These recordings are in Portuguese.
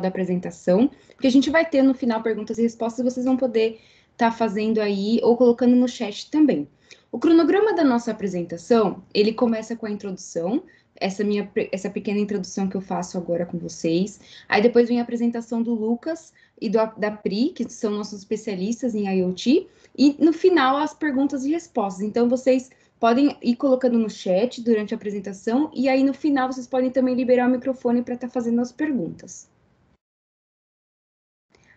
da apresentação, porque a gente vai ter no final perguntas e respostas, vocês vão poder estar tá fazendo aí ou colocando no chat também. O cronograma da nossa apresentação, ele começa com a introdução, essa minha essa pequena introdução que eu faço agora com vocês. Aí depois vem a apresentação do Lucas e do, da Pri, que são nossos especialistas em IoT, e no final as perguntas e respostas. Então vocês podem ir colocando no chat durante a apresentação e aí no final vocês podem também liberar o microfone para estar tá fazendo as perguntas.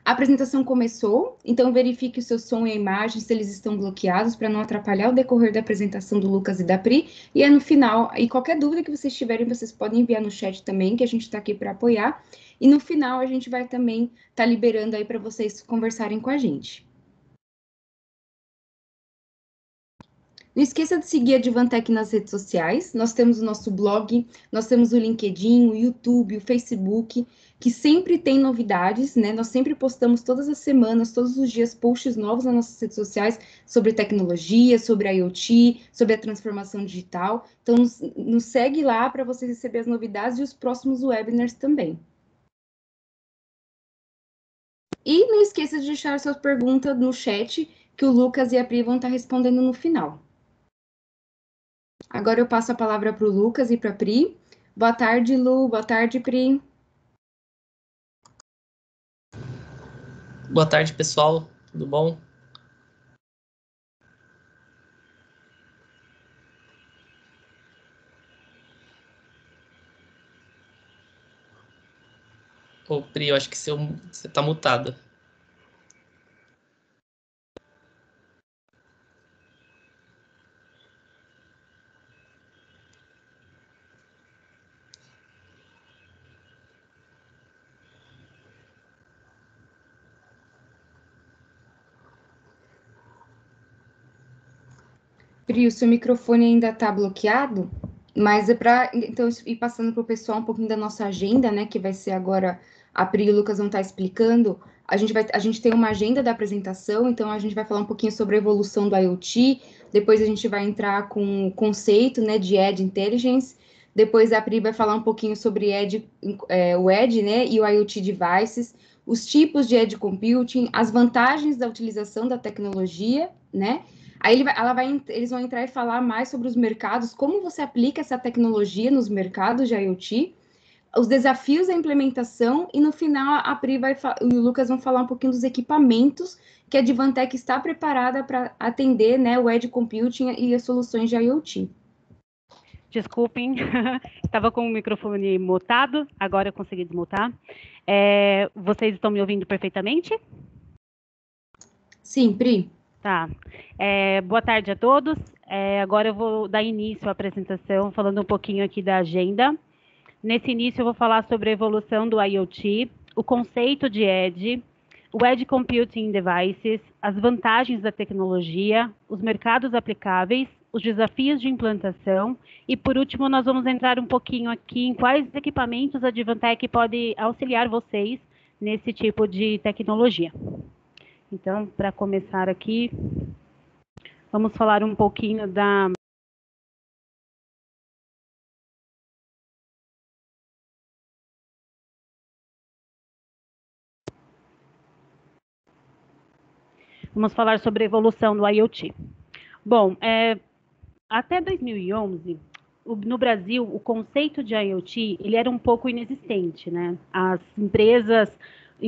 A apresentação começou, então verifique o seu som e a imagem, se eles estão bloqueados, para não atrapalhar o decorrer da apresentação do Lucas e da Pri. E é no final, e qualquer dúvida que vocês tiverem, vocês podem enviar no chat também, que a gente está aqui para apoiar. E no final, a gente vai também estar tá liberando aí para vocês conversarem com a gente. Não esqueça de seguir a Divantec nas redes sociais. Nós temos o nosso blog, nós temos o LinkedIn, o YouTube, o Facebook, que sempre tem novidades, né? Nós sempre postamos todas as semanas, todos os dias, posts novos nas nossas redes sociais sobre tecnologia, sobre IoT, sobre a transformação digital. Então, nos, nos segue lá para você receber as novidades e os próximos webinars também. E não esqueça de deixar sua pergunta no chat, que o Lucas e a Pri vão estar respondendo no final. Agora eu passo a palavra para o Lucas e para a Pri. Boa tarde, Lu. Boa tarde, Pri. Boa tarde, pessoal. Tudo bom? Ô, Pri, eu acho que você está mutada. Pri, o seu microfone ainda está bloqueado, mas é para então ir passando para o pessoal um pouquinho da nossa agenda, né? Que vai ser agora a Pri e o Lucas vão estar tá explicando. A gente vai, a gente tem uma agenda da apresentação, então a gente vai falar um pouquinho sobre a evolução do IoT. Depois a gente vai entrar com o conceito, né, de Edge Intelligence. Depois a Pri vai falar um pouquinho sobre Edge, é, o Edge, né, e o IoT Devices, os tipos de Edge Computing, as vantagens da utilização da tecnologia, né, Aí ele vai, ela vai, eles vão entrar e falar mais sobre os mercados, como você aplica essa tecnologia nos mercados de IoT, os desafios da implementação, e no final a Pri vai, e o Lucas vão falar um pouquinho dos equipamentos que a Divantec está preparada para atender né, o Edge Computing e as soluções de IoT. Desculpem, estava com o microfone mutado, agora eu consegui desmutar. É, vocês estão me ouvindo perfeitamente? Sim, Pri. Tá. É, boa tarde a todos. É, agora eu vou dar início à apresentação, falando um pouquinho aqui da agenda. Nesse início, eu vou falar sobre a evolução do IoT, o conceito de Edge, o Edge Computing Devices, as vantagens da tecnologia, os mercados aplicáveis, os desafios de implantação e, por último, nós vamos entrar um pouquinho aqui em quais equipamentos a Advantech pode auxiliar vocês nesse tipo de tecnologia. Então, para começar aqui, vamos falar um pouquinho da Vamos falar sobre a evolução do IoT. Bom, é, até 2011, o, no Brasil, o conceito de IoT ele era um pouco inexistente, né? As empresas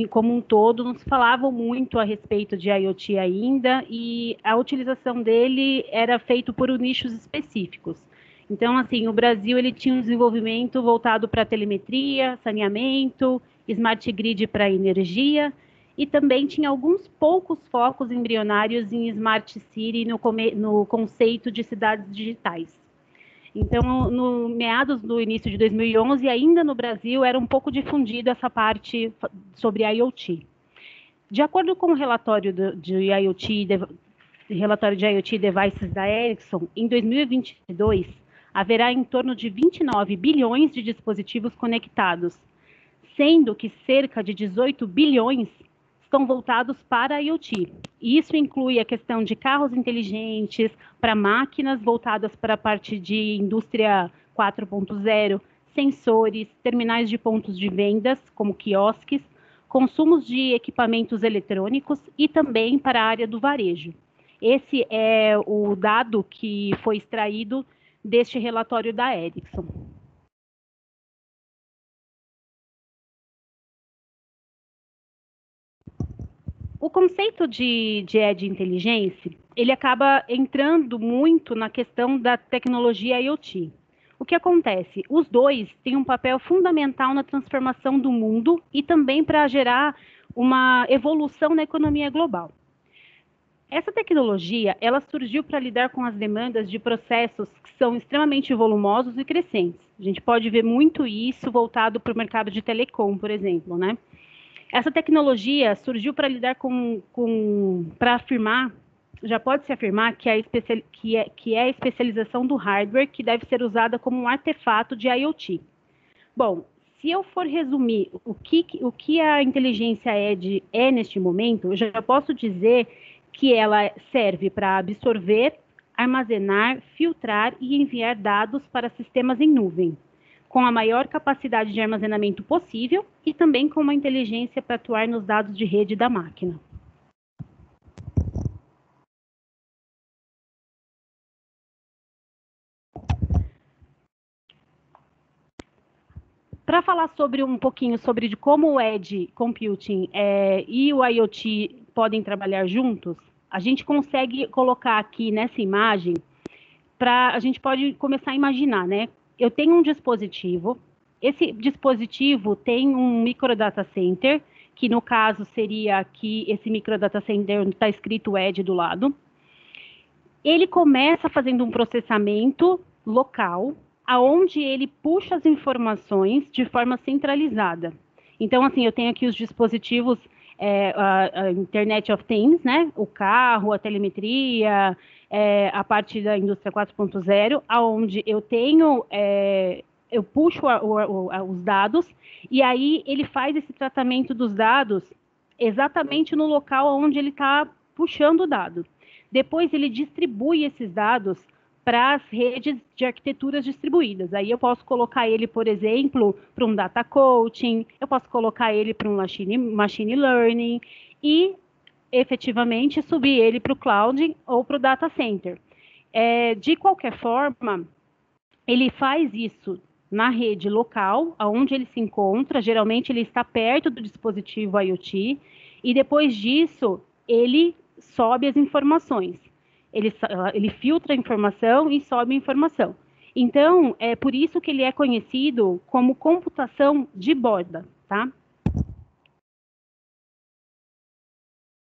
como um todo, não se falava muito a respeito de IoT ainda, e a utilização dele era feito por nichos específicos. Então, assim, o Brasil ele tinha um desenvolvimento voltado para telemetria, saneamento, smart grid para energia, e também tinha alguns poucos focos embrionários em smart city no, no conceito de cidades digitais. Então, no meados do início de 2011, ainda no Brasil, era um pouco difundido essa parte sobre IoT. De acordo com o relatório do, de IoT, de, relatório de IoT Devices da Ericsson, em 2022 haverá em torno de 29 bilhões de dispositivos conectados, sendo que cerca de 18 bilhões estão voltados para IoT. Isso inclui a questão de carros inteligentes, para máquinas voltadas para a parte de indústria 4.0, sensores, terminais de pontos de vendas, como quiosques, consumos de equipamentos eletrônicos e também para a área do varejo. Esse é o dado que foi extraído deste relatório da Ericsson. O conceito de, de Edge Intelligence, ele acaba entrando muito na questão da tecnologia IoT. O que acontece? Os dois têm um papel fundamental na transformação do mundo e também para gerar uma evolução na economia global. Essa tecnologia, ela surgiu para lidar com as demandas de processos que são extremamente volumosos e crescentes. A gente pode ver muito isso voltado para o mercado de telecom, por exemplo, né? Essa tecnologia surgiu para lidar com, com para afirmar, já pode se afirmar que, a especial, que, é, que é a especialização do hardware que deve ser usada como um artefato de IoT. Bom, se eu for resumir o que, o que a inteligência Edge é neste momento, eu já posso dizer que ela serve para absorver, armazenar, filtrar e enviar dados para sistemas em nuvem com a maior capacidade de armazenamento possível e também com uma inteligência para atuar nos dados de rede da máquina. Para falar sobre um pouquinho sobre de como o Edge Computing é, e o IoT podem trabalhar juntos, a gente consegue colocar aqui nessa imagem para a gente pode começar a imaginar, né? Eu tenho um dispositivo, esse dispositivo tem um micro data center, que no caso seria aqui, esse micro data center está escrito Edge do lado. Ele começa fazendo um processamento local, aonde ele puxa as informações de forma centralizada. Então, assim, eu tenho aqui os dispositivos, é, a, a, Internet of Things, né? O carro, a telemetria, é, a parte da indústria 4.0, aonde eu tenho, é, eu puxo a, a, os dados e aí ele faz esse tratamento dos dados exatamente no local onde ele está puxando o dado. Depois ele distribui esses dados para as redes de arquiteturas distribuídas. Aí eu posso colocar ele, por exemplo, para um data coaching, eu posso colocar ele para um machine, machine learning, e efetivamente subir ele para o cloud ou para o data center. É, de qualquer forma, ele faz isso na rede local, aonde ele se encontra, geralmente ele está perto do dispositivo IoT, e depois disso ele sobe as informações. Ele, ele filtra a informação e sobe a informação. Então, é por isso que ele é conhecido como computação de borda, tá?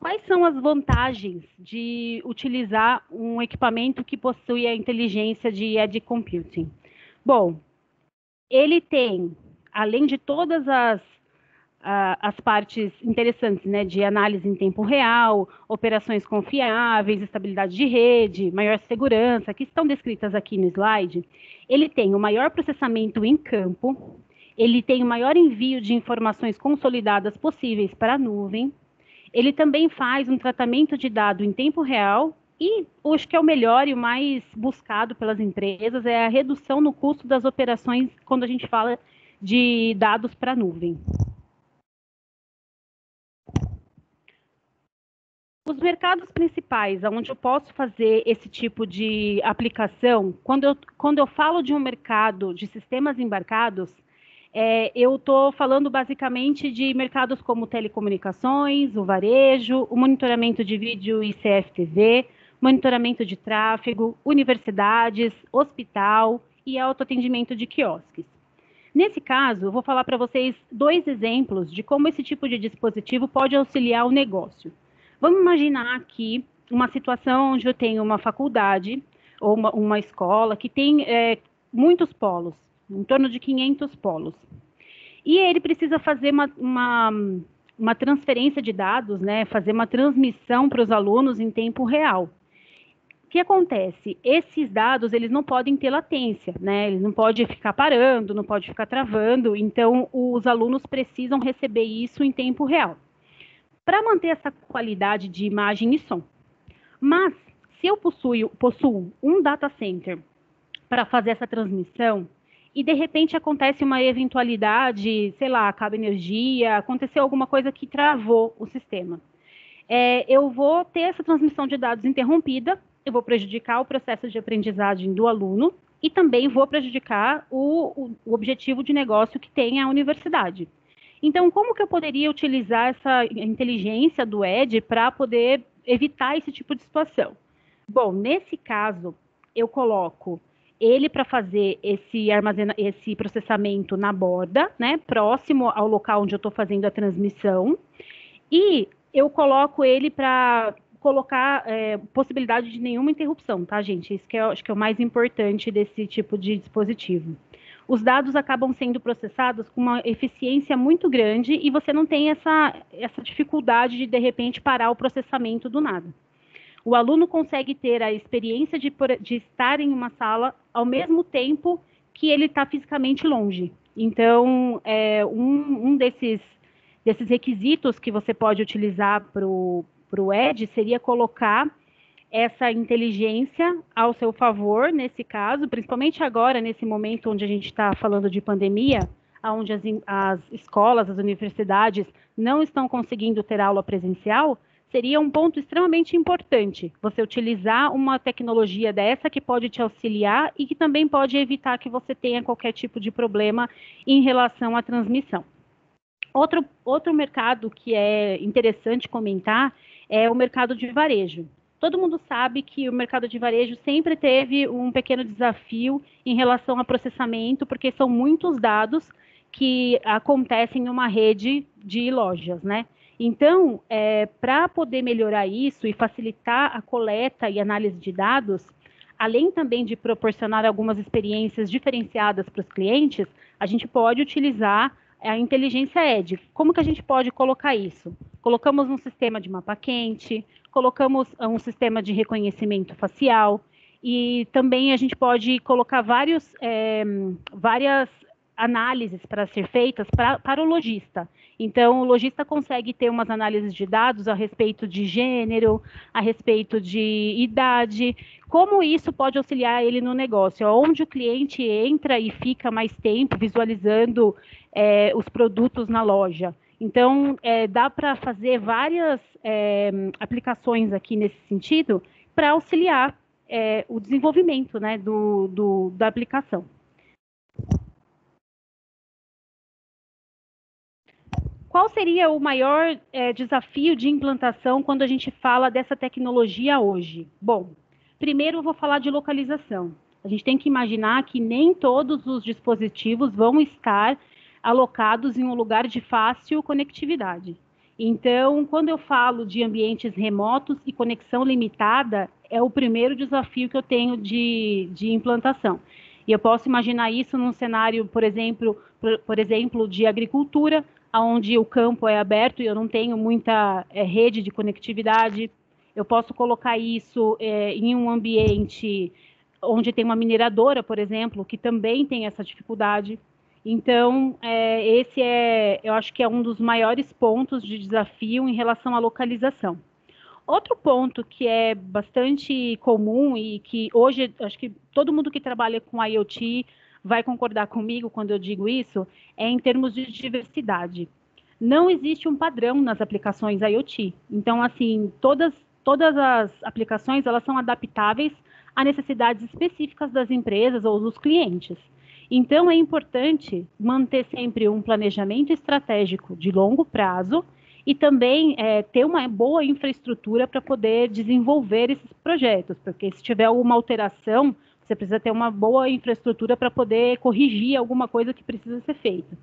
Quais são as vantagens de utilizar um equipamento que possui a inteligência de edge computing? Bom, ele tem, além de todas as, uh, as partes interessantes, né, de análise em tempo real, operações confiáveis, estabilidade de rede, maior segurança, que estão descritas aqui no slide, ele tem o maior processamento em campo, ele tem o maior envio de informações consolidadas possíveis para a nuvem, ele também faz um tratamento de dado em tempo real e acho que é o melhor e o mais buscado pelas empresas é a redução no custo das operações quando a gente fala de dados para nuvem. Os mercados principais onde eu posso fazer esse tipo de aplicação, quando eu, quando eu falo de um mercado de sistemas embarcados, é, eu estou falando basicamente de mercados como telecomunicações, o varejo, o monitoramento de vídeo e CFTV, monitoramento de tráfego, universidades, hospital e autoatendimento de quiosques. Nesse caso, vou falar para vocês dois exemplos de como esse tipo de dispositivo pode auxiliar o negócio. Vamos imaginar aqui uma situação onde eu tenho uma faculdade ou uma, uma escola que tem é, muitos polos em torno de 500 polos. E ele precisa fazer uma, uma, uma transferência de dados, né, fazer uma transmissão para os alunos em tempo real. O que acontece? Esses dados, eles não podem ter latência, né? Eles não podem ficar parando, não pode ficar travando, então os alunos precisam receber isso em tempo real. Para manter essa qualidade de imagem e som. Mas, se eu possuo, possuo um data center para fazer essa transmissão, e de repente acontece uma eventualidade, sei lá, acaba energia, aconteceu alguma coisa que travou o sistema. É, eu vou ter essa transmissão de dados interrompida, eu vou prejudicar o processo de aprendizagem do aluno e também vou prejudicar o, o, o objetivo de negócio que tem a universidade. Então, como que eu poderia utilizar essa inteligência do ED para poder evitar esse tipo de situação? Bom, nesse caso, eu coloco ele para fazer esse armazena, esse processamento na borda, né, próximo ao local onde eu estou fazendo a transmissão, e eu coloco ele para colocar é, possibilidade de nenhuma interrupção, tá, gente? Isso que é, acho que é o mais importante desse tipo de dispositivo. Os dados acabam sendo processados com uma eficiência muito grande e você não tem essa, essa dificuldade de, de repente, parar o processamento do nada o aluno consegue ter a experiência de, de estar em uma sala ao mesmo tempo que ele está fisicamente longe. Então, é, um, um desses, desses requisitos que você pode utilizar para o ED seria colocar essa inteligência ao seu favor, nesse caso, principalmente agora, nesse momento onde a gente está falando de pandemia, onde as, as escolas, as universidades não estão conseguindo ter aula presencial, seria um ponto extremamente importante você utilizar uma tecnologia dessa que pode te auxiliar e que também pode evitar que você tenha qualquer tipo de problema em relação à transmissão. Outro, outro mercado que é interessante comentar é o mercado de varejo. Todo mundo sabe que o mercado de varejo sempre teve um pequeno desafio em relação a processamento, porque são muitos dados que acontecem numa rede de lojas, né? Então, é, para poder melhorar isso e facilitar a coleta e análise de dados, além também de proporcionar algumas experiências diferenciadas para os clientes, a gente pode utilizar a inteligência ED. Como que a gente pode colocar isso? Colocamos um sistema de mapa quente, colocamos um sistema de reconhecimento facial e também a gente pode colocar vários, é, várias análises para ser feitas pra, para o lojista. Então, o lojista consegue ter umas análises de dados a respeito de gênero, a respeito de idade, como isso pode auxiliar ele no negócio, onde o cliente entra e fica mais tempo visualizando é, os produtos na loja. Então, é, dá para fazer várias é, aplicações aqui nesse sentido para auxiliar é, o desenvolvimento né, do, do, da aplicação. Qual seria o maior é, desafio de implantação quando a gente fala dessa tecnologia hoje? Bom, primeiro eu vou falar de localização. A gente tem que imaginar que nem todos os dispositivos vão estar alocados em um lugar de fácil conectividade. Então, quando eu falo de ambientes remotos e conexão limitada, é o primeiro desafio que eu tenho de, de implantação. E eu posso imaginar isso num cenário, por exemplo, por, por exemplo, de agricultura, onde o campo é aberto e eu não tenho muita é, rede de conectividade. Eu posso colocar isso é, em um ambiente onde tem uma mineradora, por exemplo, que também tem essa dificuldade. Então, é, esse é, eu acho que é um dos maiores pontos de desafio em relação à localização. Outro ponto que é bastante comum e que hoje acho que todo mundo que trabalha com IoT vai concordar comigo quando eu digo isso, é em termos de diversidade. Não existe um padrão nas aplicações IoT. Então, assim, todas, todas as aplicações, elas são adaptáveis a necessidades específicas das empresas ou dos clientes. Então, é importante manter sempre um planejamento estratégico de longo prazo e também é, ter uma boa infraestrutura para poder desenvolver esses projetos, porque se tiver alguma alteração, você precisa ter uma boa infraestrutura para poder corrigir alguma coisa que precisa ser feita.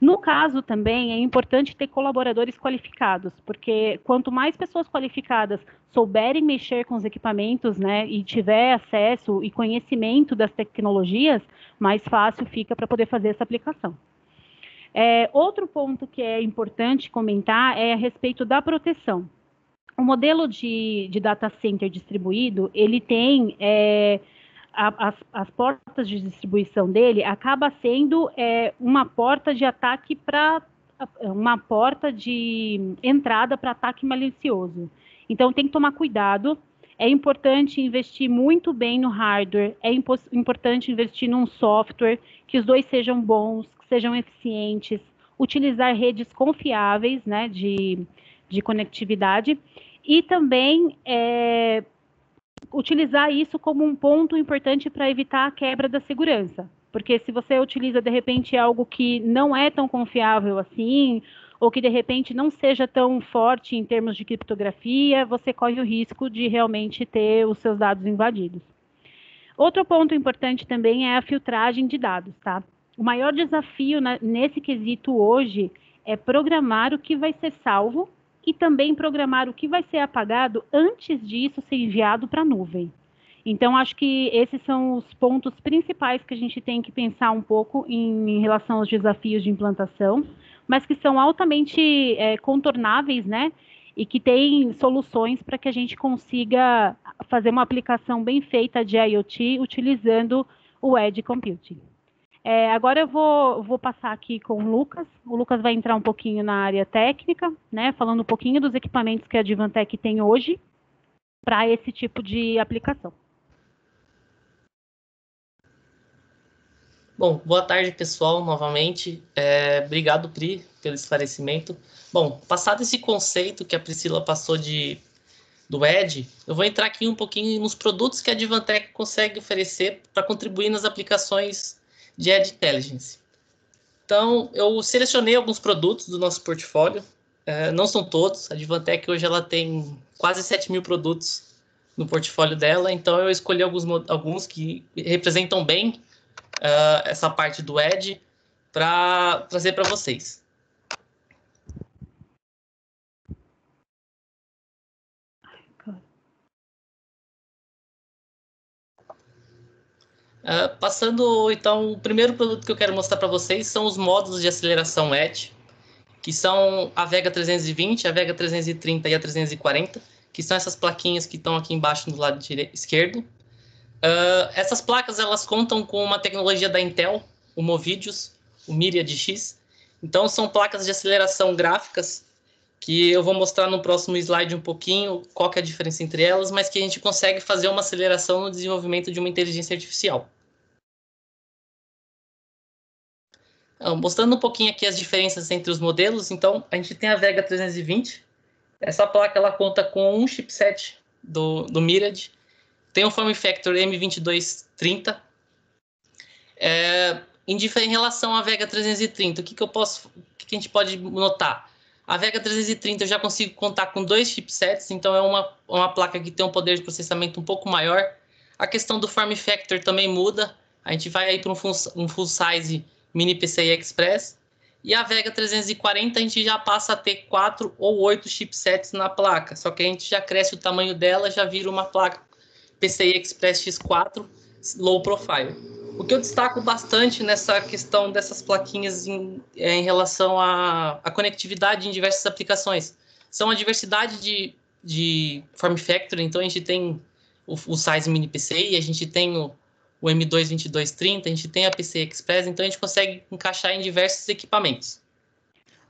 No caso também é importante ter colaboradores qualificados, porque quanto mais pessoas qualificadas souberem mexer com os equipamentos, né, e tiver acesso e conhecimento das tecnologias, mais fácil fica para poder fazer essa aplicação. É, outro ponto que é importante comentar é a respeito da proteção. O modelo de, de data center distribuído, ele tem é, a, as, as, portas de distribuição dele acaba sendo é, uma porta de ataque para uma porta de entrada para ataque malicioso. Então tem que tomar cuidado. É importante investir muito bem no hardware, é importante investir num software, que os dois sejam bons, que sejam eficientes, utilizar redes confiáveis né, de, de conectividade. E também é, utilizar isso como um ponto importante para evitar a quebra da segurança. Porque se você utiliza, de repente, algo que não é tão confiável assim, ou que de repente não seja tão forte em termos de criptografia, você corre o risco de realmente ter os seus dados invadidos. Outro ponto importante também é a filtragem de dados, tá? O maior desafio nesse quesito hoje é programar o que vai ser salvo e também programar o que vai ser apagado antes disso ser enviado para a nuvem. Então, acho que esses são os pontos principais que a gente tem que pensar um pouco em, em relação aos desafios de implantação, mas que são altamente é, contornáveis, né? E que tem soluções para que a gente consiga fazer uma aplicação bem feita de IoT utilizando o Edge Computing. É, agora eu vou, vou passar aqui com o Lucas. O Lucas vai entrar um pouquinho na área técnica, né, falando um pouquinho dos equipamentos que a Divantec tem hoje para esse tipo de aplicação. Bom, boa tarde, pessoal, novamente. É, obrigado, Pri, pelo esclarecimento. Bom, passado esse conceito que a Priscila passou de do Edge, eu vou entrar aqui um pouquinho nos produtos que a Divantec consegue oferecer para contribuir nas aplicações de Edge Intelligence. Então, eu selecionei alguns produtos do nosso portfólio, é, não são todos, a Divantec hoje ela tem quase 7 mil produtos no portfólio dela, então eu escolhi alguns, alguns que representam bem uh, essa parte do Edge para trazer para vocês. Uh, passando, então, o primeiro produto que eu quero mostrar para vocês são os módulos de aceleração Edge, que são a Vega 320, a Vega 330 e a 340, que são essas plaquinhas que estão aqui embaixo do lado esquerdo. Uh, essas placas, elas contam com uma tecnologia da Intel, o Movidius, o Myriad X. Então, são placas de aceleração gráficas que eu vou mostrar no próximo slide um pouquinho qual é a diferença entre elas, mas que a gente consegue fazer uma aceleração no desenvolvimento de uma inteligência artificial. Mostrando um pouquinho aqui as diferenças entre os modelos, então a gente tem a Vega 320. Essa placa ela conta com um chipset do, do Myriad, tem um form factor M2230. É, em, em relação à Vega 330, o que, que eu posso, o que, que a gente pode notar? A Vega 330 eu já consigo contar com dois chipsets, então é uma, uma placa que tem um poder de processamento um pouco maior. A questão do form factor também muda. A gente vai aí para um full, um full size mini PCI Express. E a Vega 340 a gente já passa a ter quatro ou oito chipsets na placa. Só que a gente já cresce o tamanho dela, já vira uma placa PCI Express X4 low profile. O que eu destaco bastante nessa questão dessas plaquinhas em, é em relação à, à, conectividade em diversas aplicações são a diversidade de, de form factor. Então a gente tem o, o size mini PCI, a gente tem o o M22230, a gente tem a PCI Express, então a gente consegue encaixar em diversos equipamentos.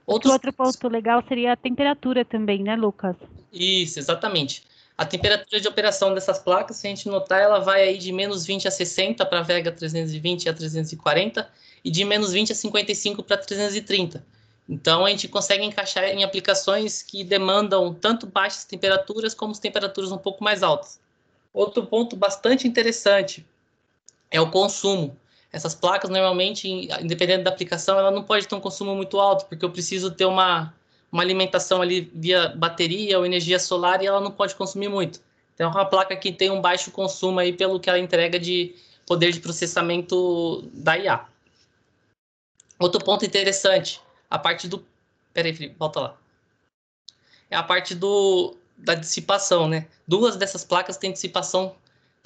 Outros... Outro ponto legal seria a temperatura também, né, Lucas? Isso, exatamente. A temperatura de operação dessas placas, se a gente notar, ela vai aí de menos 20 a 60 para Vega 320 a 340 e de menos 20 a 55 para 330. Então, a gente consegue encaixar em aplicações que demandam tanto baixas temperaturas como temperaturas um pouco mais altas. Outro ponto bastante interessante é o consumo. Essas placas, normalmente, independente da aplicação, ela não pode ter um consumo muito alto, porque eu preciso ter uma, uma alimentação ali via bateria ou energia solar e ela não pode consumir muito. Então, é uma placa que tem um baixo consumo aí pelo que ela entrega de poder de processamento da IA. Outro ponto interessante, a parte do... Peraí, Felipe, volta lá. É a parte do, da dissipação, né? Duas dessas placas têm dissipação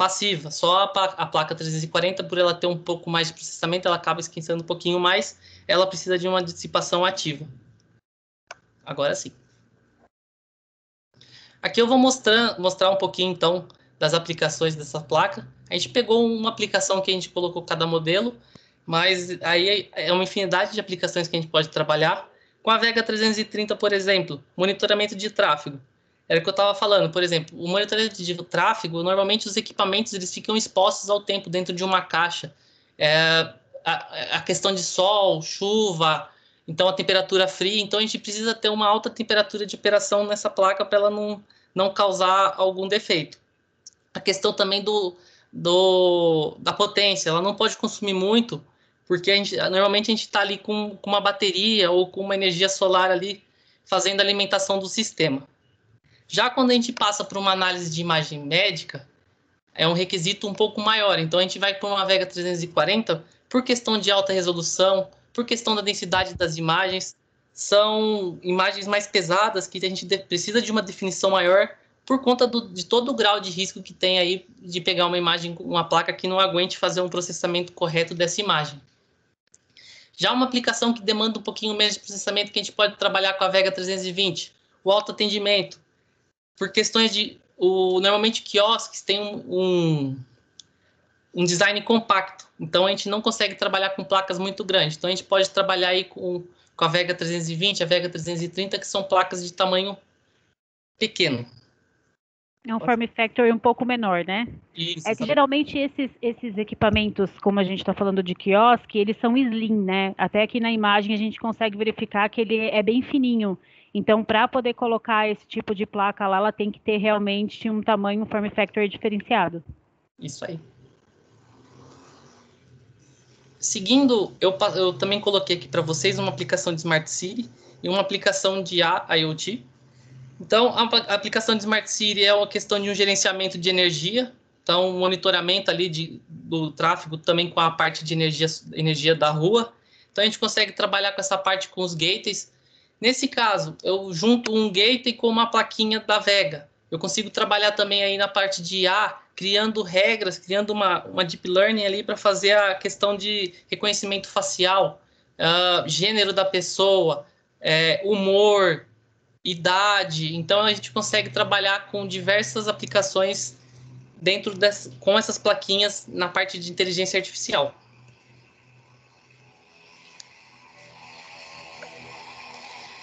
passiva. Só a, placa 340, por ela ter um pouco mais de processamento, ela acaba esquentando um pouquinho mais. Ela precisa de uma dissipação ativa. Agora sim. Aqui eu vou mostrar, mostrar um pouquinho, então, das aplicações dessa placa. A gente pegou uma aplicação que a gente colocou cada modelo, mas aí é uma infinidade de aplicações que a gente pode trabalhar. Com a Vega 330, por exemplo, monitoramento de tráfego. Era o que eu estava falando, por exemplo, o monitoramento de tráfego, normalmente os equipamentos eles ficam expostos ao tempo dentro de uma caixa. É, a, a, questão de sol, chuva, então a temperatura fria, então a gente precisa ter uma alta temperatura de operação nessa placa para ela não, não causar algum defeito. A questão também do, do, da potência, ela não pode consumir muito, porque a gente, normalmente a gente está ali com, com uma bateria ou com uma energia solar ali fazendo a alimentação do sistema. Já quando a gente passa para uma análise de imagem médica, é um requisito um pouco maior. Então a gente vai para uma Vega 340 por questão de alta resolução, por questão da densidade das imagens. São imagens mais pesadas que a gente precisa de uma definição maior por conta do, de todo o grau de risco que tem aí de pegar uma imagem, uma placa que não aguente fazer um processamento correto dessa imagem. Já uma aplicação que demanda um pouquinho menos de processamento que a gente pode trabalhar com a Vega 320, o autoatendimento, por questões de. O, normalmente, quiosques têm um, um, um, design compacto, então a gente não consegue trabalhar com placas muito grandes. Então a gente pode trabalhar aí com, com a Vega 320, a Vega 330, que são placas de tamanho pequeno. É um form factor um pouco menor, né? Isso, é que geralmente esses, esses equipamentos, como a gente está falando de quiosque, eles são slim, né? Até aqui na imagem a gente consegue verificar que ele é bem fininho. Então, para poder colocar esse tipo de placa lá, ela tem que ter realmente um tamanho, um form factor diferenciado. Isso aí. Seguindo, eu, eu também coloquei aqui para vocês uma aplicação de Smart City e uma aplicação de IoT. Então, a aplicação de Smart City é uma questão de um gerenciamento de energia, então, um monitoramento ali de, do tráfego também com a parte de energia, energia da rua. Então, a gente consegue trabalhar com essa parte com os gateways, Nesse caso, eu junto um gateway com uma plaquinha da Vega. Eu consigo trabalhar também aí na parte de IA, criando regras, criando uma, uma deep learning ali para fazer a questão de reconhecimento facial, uh, gênero da pessoa, é, humor, idade. Então a gente consegue trabalhar com diversas aplicações dentro dessa, com essas plaquinhas na parte de inteligência artificial.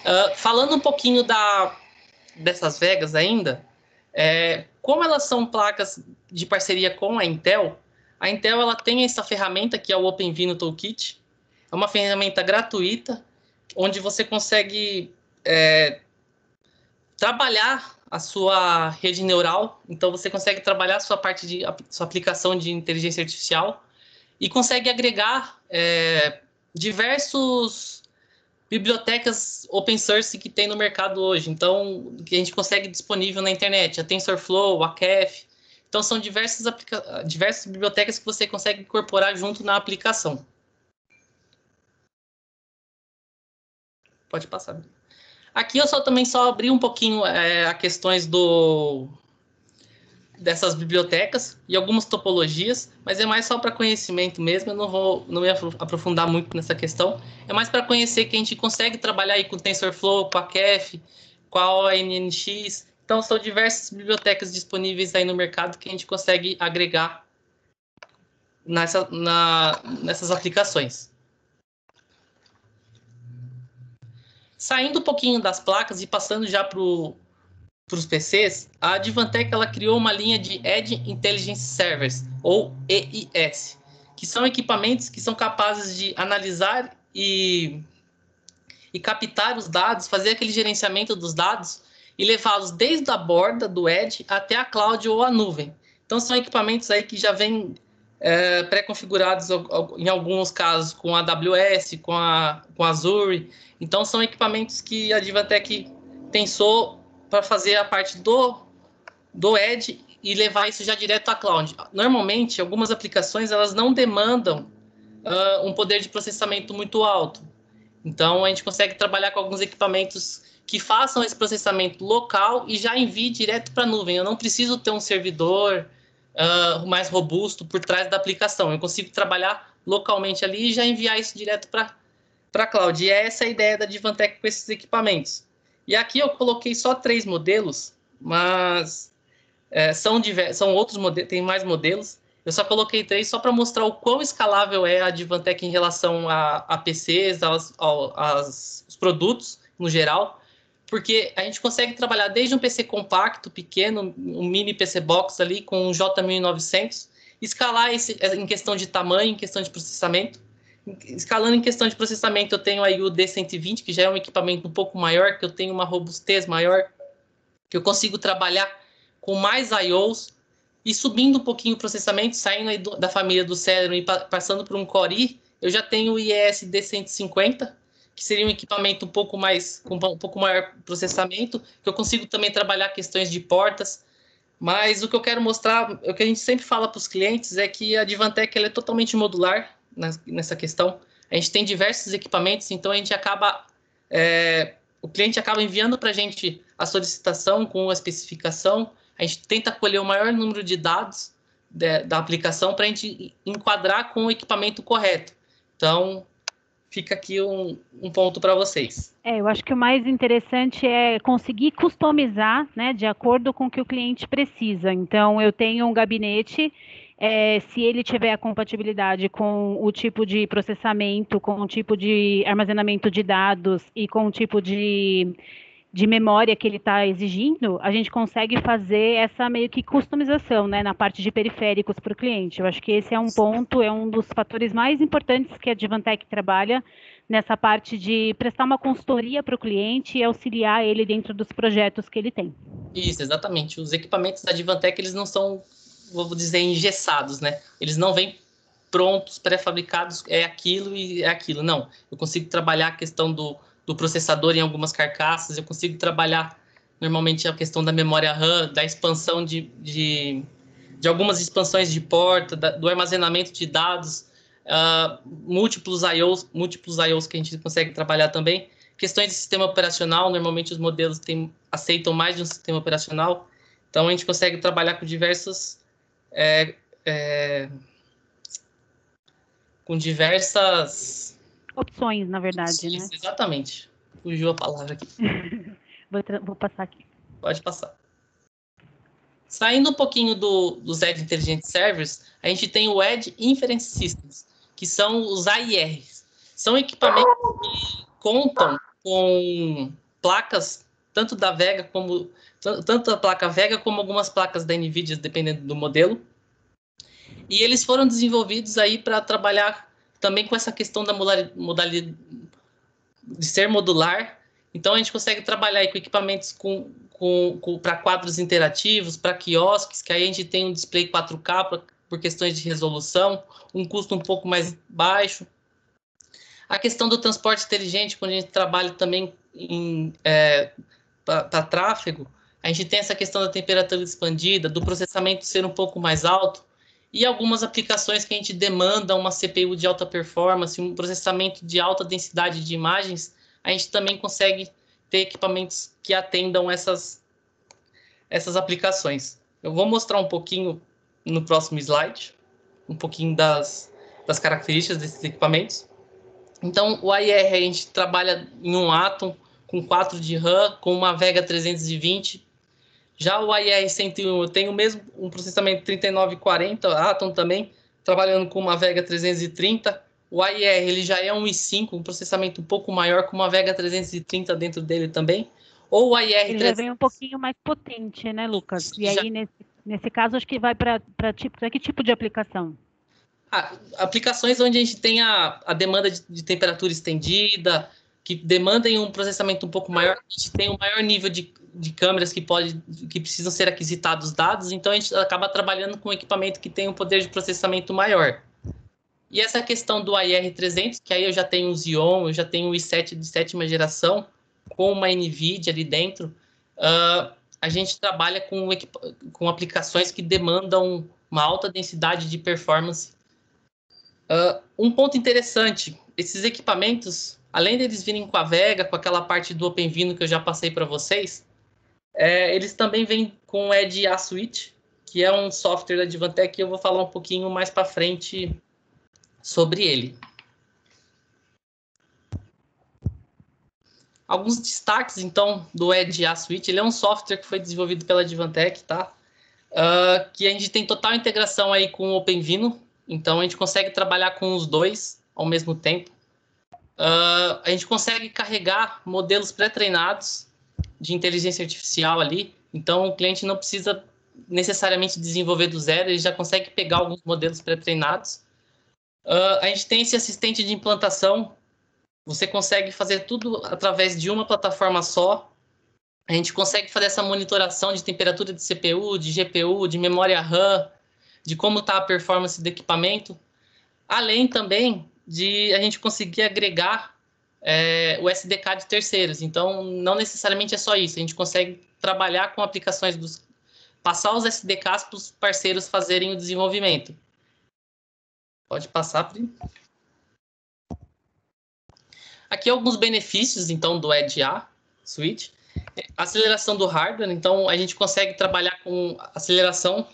Uh, falando um pouquinho da, dessas Vegas ainda, é, como elas são placas de parceria com a Intel, a Intel ela tem essa ferramenta que é o OpenVINO Toolkit. É uma ferramenta gratuita, onde você consegue é, trabalhar a sua rede neural. Então, você consegue trabalhar a sua parte de sua aplicação de inteligência artificial e consegue agregar é, diversos bibliotecas open source que tem no mercado hoje. Então, que a gente consegue disponível na internet, a TensorFlow, a Kef. Então, são diversas, diversas bibliotecas que você consegue incorporar junto na aplicação. Pode passar. Aqui eu só também só abri um pouquinho é, a questões do dessas bibliotecas e algumas topologias, mas é mais só para conhecimento mesmo, eu não vou não me aprofundar muito nessa questão. É mais para conhecer que a gente consegue trabalhar aí com TensorFlow, com a Kef, com a ONNX. Então são diversas bibliotecas disponíveis aí no mercado que a gente consegue agregar nessa, na, nessas aplicações. Saindo um pouquinho das placas e passando já para o para os PCs, a Advantech ela criou uma linha de Edge Intelligence Servers, ou EIS, que são equipamentos que são capazes de analisar e, e captar os dados, fazer aquele gerenciamento dos dados e levá-los desde a borda do Edge até a cloud ou a nuvem. Então, são equipamentos aí que já vêm é, pré-configurados em alguns casos com a AWS, com a, com a Azure. Então, são equipamentos que a Advantech pensou para fazer a parte do, do Edge e levar isso já direto à cloud. Normalmente, algumas aplicações elas não demandam uh, um poder de processamento muito alto. Então, a gente consegue trabalhar com alguns equipamentos que façam esse processamento local e já envie direto para a nuvem. Eu não preciso ter um servidor uh, mais robusto por trás da aplicação. Eu consigo trabalhar localmente ali e já enviar isso direto para a cloud. E é essa a ideia da Divantec com esses equipamentos. E aqui eu coloquei só três modelos, mas é, são, são outros modelos, tem mais modelos. Eu só coloquei três só para mostrar o quão escalável é a Advantech em relação a, a PCs, aos, aos, aos produtos no geral. porque a gente consegue trabalhar desde um PC compacto, pequeno, um mini PC box ali com um J1900, escalar esse, em questão de tamanho, em questão de processamento. Escalando em questão de processamento, eu tenho aí o D120, que já é um equipamento um pouco maior, que eu tenho uma robustez maior, que eu consigo trabalhar com mais I/Os e subindo um pouquinho o processamento, saindo do, da família do Celeron e pa passando por um Core eu já tenho o IES D150, que seria um equipamento um pouco mais com um pouco maior processamento, que eu consigo também trabalhar questões de portas. Mas o que eu quero mostrar, o que a gente sempre fala para os clientes é que a Divantec é totalmente modular nessa questão. A gente tem diversos equipamentos, então a gente acaba é, o cliente acaba enviando para a gente a solicitação com a especificação. A gente tenta colher o maior número de dados de, da aplicação para a gente enquadrar com o equipamento correto. Então, fica aqui um, um ponto para vocês. É, eu acho que o mais interessante é conseguir customizar, né, de acordo com o que o cliente precisa. Então, eu tenho um gabinete, é, se ele tiver a compatibilidade com o tipo de processamento, com o tipo de armazenamento de dados e com o tipo de de memória que ele está exigindo, a gente consegue fazer essa meio que customização, né, na parte de periféricos para o cliente. Eu acho que esse é um ponto, é um dos fatores mais importantes que a Divantec trabalha nessa parte de prestar uma consultoria para o cliente e auxiliar ele dentro dos projetos que ele tem. Isso, exatamente. Os equipamentos da Divantec, eles não são, vou dizer, engessados, né? Eles não vêm prontos, pré-fabricados, é aquilo e é aquilo. Não, eu consigo trabalhar a questão do do processador em algumas carcaças, eu consigo trabalhar normalmente a questão da memória RAM, da expansão de, de, de algumas expansões de porta, da, do armazenamento de dados, uh, múltiplos IOs, múltiplos IOs que a gente consegue trabalhar também. Questões de sistema operacional, normalmente os modelos tem, aceitam mais de um sistema operacional, então a gente consegue trabalhar com diversas é, é, com diversas opções, na verdade, né? Exatamente. Fugiu a palavra aqui. vou, vou, passar aqui. Pode passar. Saindo um pouquinho do, dos Edge Intelligent Servers, a gente tem o Edge Inference Systems, que são os AIRs. São equipamentos que contam com placas, tanto da Vega como tanto a placa Vega como algumas placas da NVIDIA, dependendo do modelo. E eles foram desenvolvidos aí para trabalhar também com essa questão da modalidade de ser modular. Então, a gente consegue trabalhar com equipamentos com, com, com para quadros interativos, para quiosques, que aí a gente tem um display 4K pra, por questões de resolução, um custo um pouco mais baixo. A questão do transporte inteligente, quando a gente trabalha também é, para tráfego, a gente tem essa questão da temperatura expandida, do processamento ser um pouco mais alto, e algumas aplicações que a gente demanda uma CPU de alta performance, um processamento de alta densidade de imagens, a gente também consegue ter equipamentos que atendam essas, essas aplicações. Eu vou mostrar um pouquinho no próximo slide, um pouquinho das, das características desses equipamentos. Então, o AIR a gente trabalha em um Atom com 4 de RAM, com uma Vega 320, já o AIR-101 eu tenho mesmo um processamento 3940 Atom também, trabalhando com uma Vega 330. O AIR ele já é um i5, um processamento um pouco maior com uma Vega 330 dentro dele também. Ou o AIR ele já vem um pouquinho mais potente, né, Lucas? E já... aí nesse, nesse caso acho que vai para tipo, que tipo de aplicação? Ah, aplicações onde a gente tem a, a demanda de, de temperatura estendida, que demandem um processamento um pouco maior, a gente tem um maior nível de, de câmeras que, pode, que precisam ser aquisitados dados, então a gente acaba trabalhando com equipamento que tem um poder de processamento maior. E essa questão do AIR300, que aí eu já tenho o Xeon, eu já tenho o i7 de sétima geração, com uma NVIDIA ali dentro, uh, a gente trabalha com, com aplicações que demandam uma alta densidade de performance. Uh, um ponto interessante, esses equipamentos além deles virem com a Vega, com aquela parte do OpenVINO que eu já passei para vocês, é, eles também vêm com o Edge A Suite, que é um software da Advantech e eu vou falar um pouquinho mais para frente sobre ele. Alguns destaques, então, do Edge A Suite. Ele é um software que foi desenvolvido pela Advantech, tá? Uh, que a gente tem total integração aí com o OpenVINO. Então, a gente consegue trabalhar com os dois ao mesmo tempo. Uh, a gente consegue carregar modelos pré-treinados de inteligência artificial ali, então o cliente não precisa necessariamente desenvolver do zero, ele já consegue pegar alguns modelos pré-treinados. Uh, a gente tem esse assistente de implantação, você consegue fazer tudo através de uma plataforma só. A gente consegue fazer essa monitoração de temperatura de CPU, de GPU, de memória RAM, de como está a performance do equipamento, além também de a gente conseguir agregar é, o SDK de terceiros. Então, não necessariamente é só isso, a gente consegue trabalhar com aplicações dos. passar os SDKs para os parceiros fazerem o desenvolvimento. Pode passar, Pri. Aqui alguns benefícios, então, do EDA Switch. Aceleração do hardware, então a gente consegue trabalhar com aceleração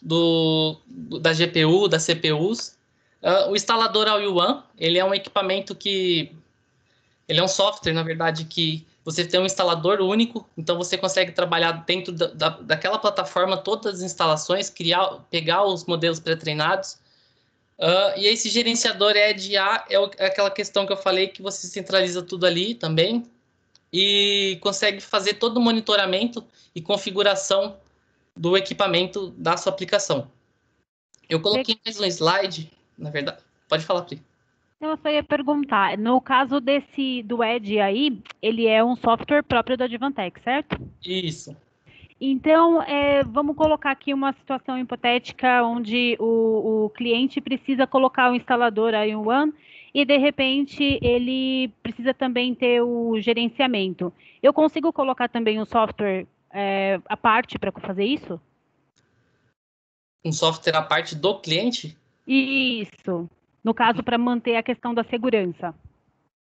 do, da GPU, das CPUs. Uh, o instalador All-in-One, ele é um equipamento que... Ele é um software, na verdade, que você tem um instalador único, então você consegue trabalhar dentro da, da, daquela plataforma todas as instalações, criar, pegar os modelos pré-treinados. Uh, e esse gerenciador EDA é, é aquela questão que eu falei que você centraliza tudo ali também e consegue fazer todo o monitoramento e configuração do equipamento da sua aplicação. Eu coloquei mais um slide, na verdade. Pode falar, Pri. Eu só ia perguntar, no caso desse do Edge aí, ele é um software próprio da Advantech, certo? Isso. Então, é, vamos colocar aqui uma situação hipotética onde o, o cliente precisa colocar o instalador aí um One e de repente ele precisa também ter o gerenciamento. Eu consigo colocar também um software é, à parte para fazer isso? Um software à parte do cliente? Isso. No caso, para manter a questão da segurança.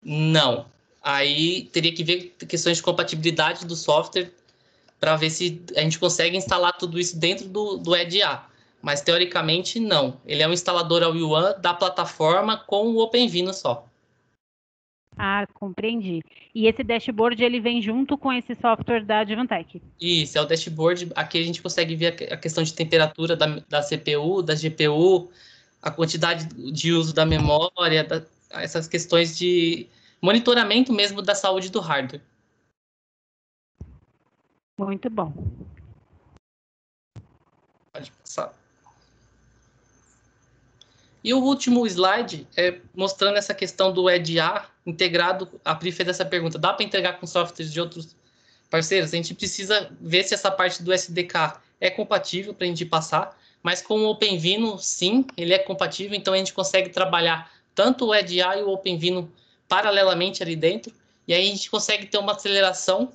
Não. Aí teria que ver questões de compatibilidade do software para ver se a gente consegue instalar tudo isso dentro do, do EDA. Mas teoricamente, não. Ele é um instalador ao One da plataforma com o OpenVINO só. Ah, compreendi. E esse dashboard ele vem junto com esse software da Advantech? Isso, é o dashboard. Aqui a gente consegue ver a questão de temperatura da, da CPU, da GPU, a quantidade de uso da memória, da, essas questões de monitoramento mesmo da saúde do hardware. Muito bom. Pode passar. E o último slide é mostrando essa questão do EDA integrado. A Pri fez essa pergunta: dá para integrar com softwares de outros parceiros? A gente precisa ver se essa parte do SDK é compatível para a gente passar, mas com o OpenVINO, sim, ele é compatível, então a gente consegue trabalhar tanto o EDA e o OpenVINO paralelamente ali dentro, e aí a gente consegue ter uma aceleração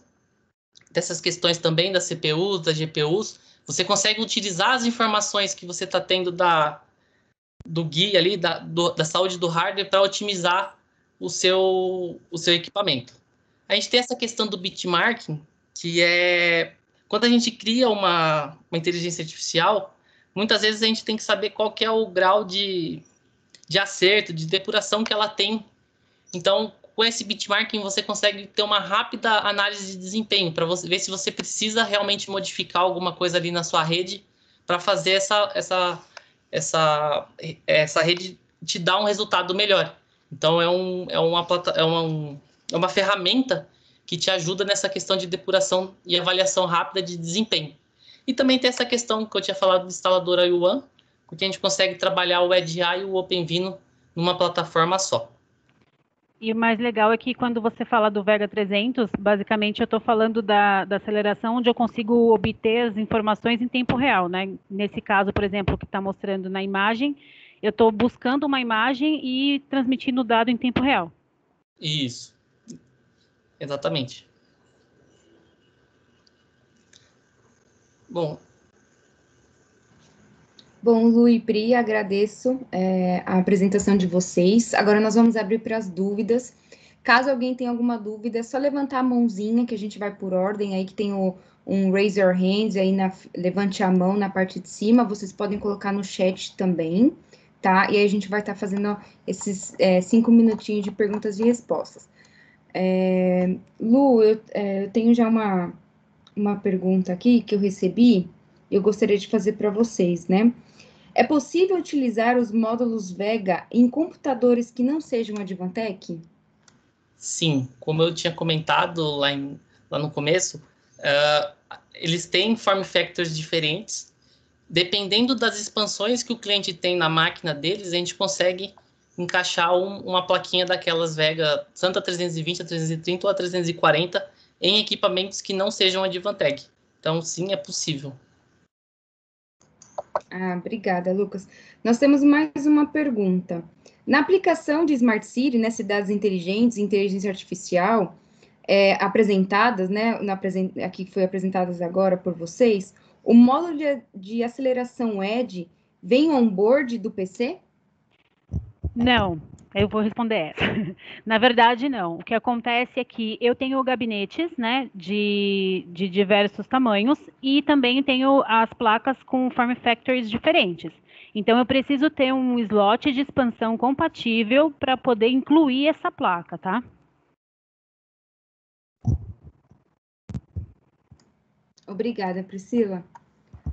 dessas questões também das CPUs, das GPUs. Você consegue utilizar as informações que você está tendo da, do guia ali, da, do, da saúde do hardware, para otimizar o seu, o seu equipamento. A gente tem essa questão do bitmarking, que é quando a gente cria uma, uma inteligência artificial, muitas vezes a gente tem que saber qual que é o grau de, de acerto, de depuração que ela tem. Então, com esse bitmarking, você consegue ter uma rápida análise de desempenho, para ver se você precisa realmente modificar alguma coisa ali na sua rede para fazer essa, essa essa, essa rede te dá um resultado melhor. Então, é, um, é, uma, é, uma, é uma ferramenta que te ajuda nessa questão de depuração e avaliação rápida de desempenho. E também tem essa questão que eu tinha falado do instalador i1, porque a gente consegue trabalhar o EDA e o OpenVINO numa plataforma só. E o mais legal é que quando você fala do Vega 300, basicamente eu estou falando da, da, aceleração onde eu consigo obter as informações em tempo real, né? Nesse caso, por exemplo, que está mostrando na imagem, eu estou buscando uma imagem e transmitindo o dado em tempo real. Isso. Exatamente. Bom, Bom, Lu e Pri, agradeço é, a apresentação de vocês. Agora nós vamos abrir para as dúvidas. Caso alguém tenha alguma dúvida, é só levantar a mãozinha, que a gente vai por ordem, aí que tem o, um raise your hands, aí na, levante a mão na parte de cima, vocês podem colocar no chat também, tá? E aí a gente vai estar tá fazendo esses é, cinco minutinhos de perguntas e respostas. É, Lu, eu, é, eu tenho já uma, uma pergunta aqui que eu recebi, eu gostaria de fazer para vocês, né? É possível utilizar os módulos Vega em computadores que não sejam Advantech? Sim, como eu tinha comentado lá em, lá no começo, uh, eles têm form factors diferentes. Dependendo das expansões que o cliente tem na máquina deles, a gente consegue encaixar um, uma plaquinha daquelas Vega, tanto a 320, a 330 ou a 340, em equipamentos que não sejam Advantech. Então, sim, é possível. Ah, obrigada, Lucas. Nós temos mais uma pergunta. Na aplicação de Smart City, né, cidades inteligentes, inteligência artificial, é, apresentadas, né, na, aqui foi apresentadas agora por vocês, o módulo de, de aceleração ED vem on-board do PC? Não, eu vou responder essa. Na verdade, não. O que acontece é que eu tenho gabinetes, né, de, de diversos tamanhos e também tenho as placas com form factors diferentes. Então, eu preciso ter um slot de expansão compatível para poder incluir essa placa, tá? Obrigada, Priscila.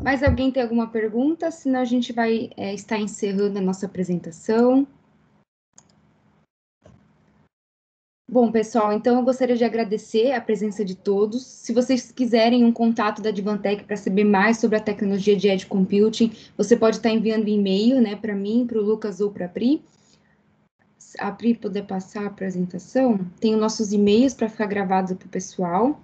Mais alguém tem alguma pergunta? Senão a gente vai é, estar encerrando a nossa apresentação. Bom, pessoal, então eu gostaria de agradecer a presença de todos. Se vocês quiserem um contato da Advantech para saber mais sobre a tecnologia de Edge Computing, você pode estar enviando e-mail né, para mim, para o Lucas ou para a Pri. A Pri poder passar a apresentação, tem os nossos e-mails para ficar gravados para o pessoal.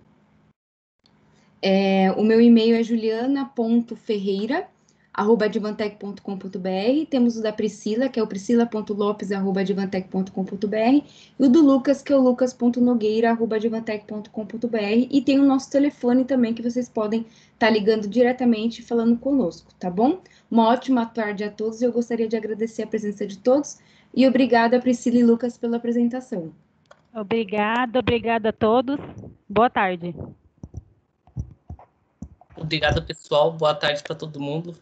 É, o meu e-mail é juliana.ferreira, arroba advantec.com.br. Temos o da Priscila, que é o priscila.lopes, arroba advantec.com.br. E o do Lucas, que é o lucas.nogueira, arroba advantec.com.br. E tem o nosso telefone também, que vocês podem estar tá ligando diretamente e falando conosco, tá bom? Uma ótima tarde a todos. Eu gostaria de agradecer a presença de todos. E obrigada, Priscila e Lucas, pela apresentação. Obrigada, obrigada a todos. Boa tarde. Obrigado, pessoal. Boa tarde para todo mundo.